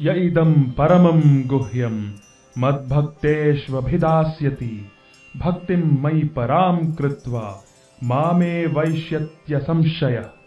य इदम् परमम् गुह्यम् मद्भक्तेष्वभिधास्यति भक्तिम् मयि पराम् कृत्वा मामे वैष्यत्यसंशयः।